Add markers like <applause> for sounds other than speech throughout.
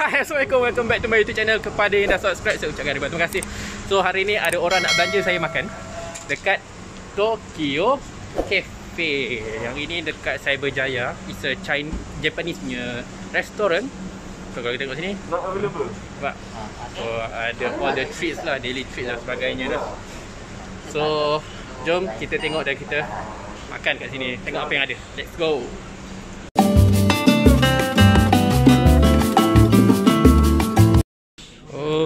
Hai Assalamualaikum. Welcome back to my YouTube channel. Kepada yang dah subscribe Saya ucapkan ribuan. Terima kasih. So hari ni ada orang nak belanja saya makan Dekat Tokyo Cafe. Yang ini dekat Cyberjaya It's a Chinese Japanese punya restaurant. So kalau kita tengok sini Not available. Nampak? So ada all the treats lah Daily treats dan sebagainya dah So Jom kita tengok dan kita Makan kat sini. Tengok apa yang ada. Let's go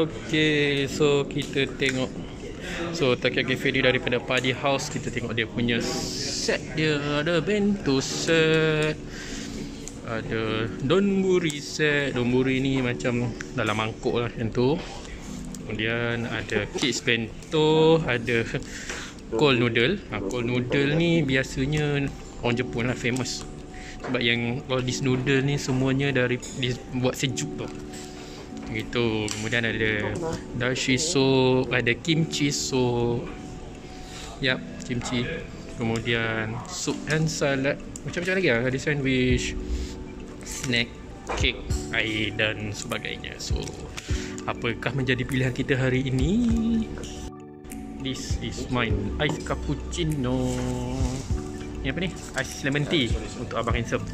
Okay, so kita tengok. So Cafe ni daripada Party House Kita tengok dia punya set dia. Ada bento set Ada donburi set. Donburi ni macam dalam mangkuk lah macam tu. Kemudian ada kids bento Ada cold noodle. Ha, Cold noodle ni biasanya orang Jepun lah famous. Sebab yang all this noodle ni semuanya dari dibuat sejuk tau Gitu. Kemudian ada dashi soup, ada kimchi soup. Yap, kimchi. Kemudian soup and salad. Macam-macam lagi lah. Ada sandwich, snack, cake, air dan sebagainya. So, apakah menjadi pilihan kita hari ini? This is mine. Ice cappuccino. Ni apa ni? Ice lemon tea untuk abang handsome.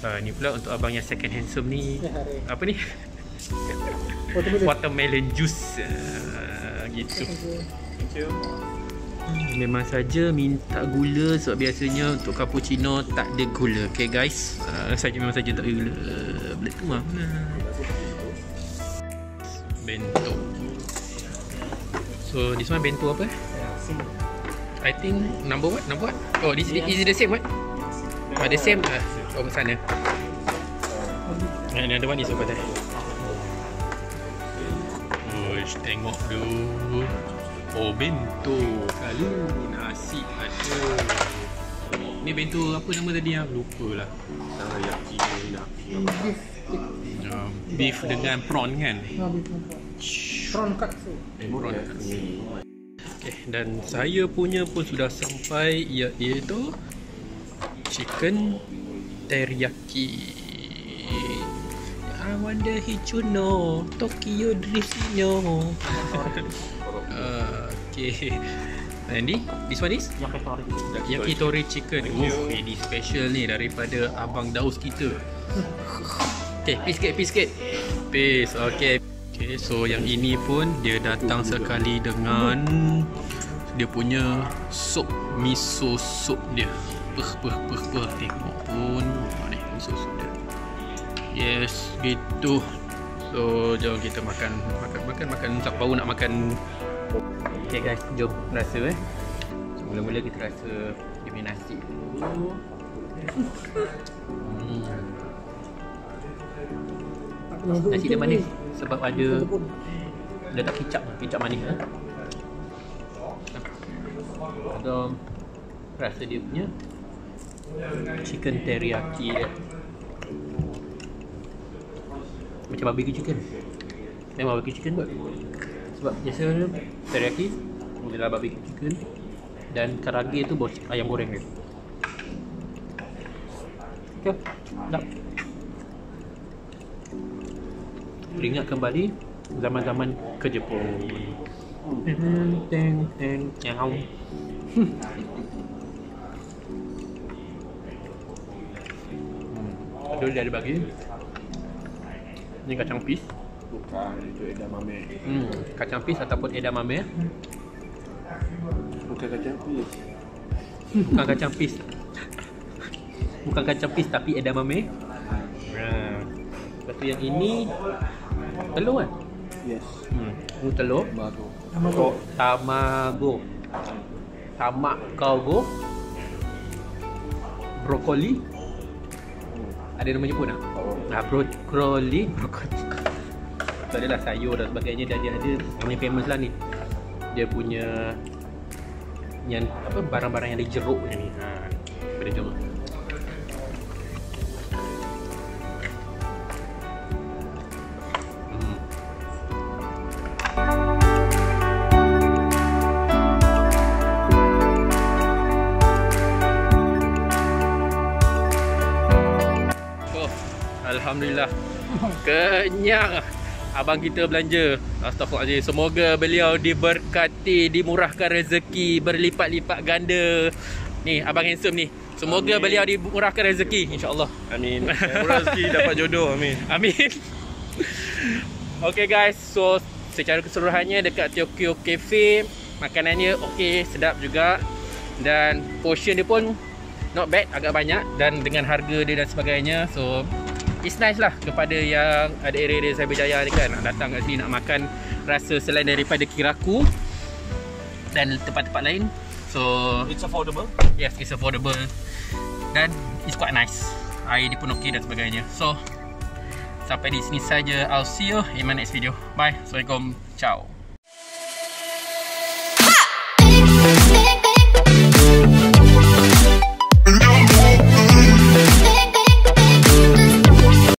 Uh, ni pula untuk abang yang second handsome ni. Apa ni? Watermelon. Juice. Uh, gitu. Thank you. Hmm, memang saja minta gula sebab biasanya untuk cappuccino tak ada gula. Okay guys. Uh, saja memang saja tak ada gula. Boleh tu mah bento so this one bento apa? I think number what? Number what? Oh this is it the same what? Oh the same uh, oh sana. And another one is over there Uish, tengok dulu. Oh, bento. Kalau nasi ada. Ni bento apa nama tadi yang lupa lah. Teriyaki beef dengan prawn kan? Prawn katsu. Prawn. Okay, dan saya punya pun sudah sampai iaitu chicken teriyaki. I wonder Hichuno Tokyo Drifino uh, Okay. And ni This one is? Yakitori. Chicken. Oh ini special ni Daripada Abang Daus kita. Okay peace sikit Peace sikit. Peace Okay. Okay so yang ini pun Dia datang sekali dengan Dia punya Sup Miso soup dia. Peh peh peh peh. Tengok pun. Oh, ni miso dia Yes, gitu. So, jom kita makan makan makan makan tak bau nak makan. Okay guys, jom rasa eh. So, mula-mula kita rasa dia punya nasi dulu. Hmm. Nasi dia manis sebab ada letak kicap, kicap manis eh. Ada rasa dia punya chicken teriyaki dia macam barbecue chicken. Memang barbecue chicken. Kot sebab biasanya teriyaki adalah barbecue chicken. Dan karage tu ayam goreng dia. Ok dah. Ingat kembali zaman-zaman ke Jepun. Teng teng teng yang Hmm. Dulu dia ada bagi Ni kacang pis Bukan, itu edamame. hmm. Kacang pis ataupun edamame Bukan kacang pis. Bukan kacang pis Bukan kacang pis tapi edamame Nah, Lepas tu yang ini Telur kan? Yes. Hmm. Ini telur Baru. Tamago Tamago Tamak kaugo Brokoli Ada nama Jepun tak? Oh. Nah, brokoli Brokoli Itu adalah sayur dan sebagainya Dan dia ada Yang famous lah ni Dia punya Yang apa Barang-barang yang ada jeruk ni ha. Pada jom Alhamdulillah. <laughs> Kenyang. Abang kita belanja. Astaghfirullahaladzim. Semoga beliau diberkati Dimurahkan rezeki Berlipat-lipat ganda. Ni abang handsome ni. Semoga Amin. beliau dimurahkan rezeki InsyaAllah. Amin. <laughs> Murah rezeki dapat jodoh. Amin. Amin. <laughs> Okay guys. So secara keseluruhannya Dekat Tokyo Cafe Makanannya okay Sedap juga. Dan portion dia pun Not bad Agak banyak. Dan dengan harga dia dan sebagainya. So It's nice lah Kepada yang Ada area-area Cyberjaya ni kan Nak datang kat sini Nak makan Rasa selain daripada Kiraku Dan tempat-tempat lain So It's affordable. Yes, it's affordable dan it's quite nice. Air dia pun dan sebagainya. So sampai di sini saja. I'll see you in my next video. Bye. Assalamualaikum. Ciao.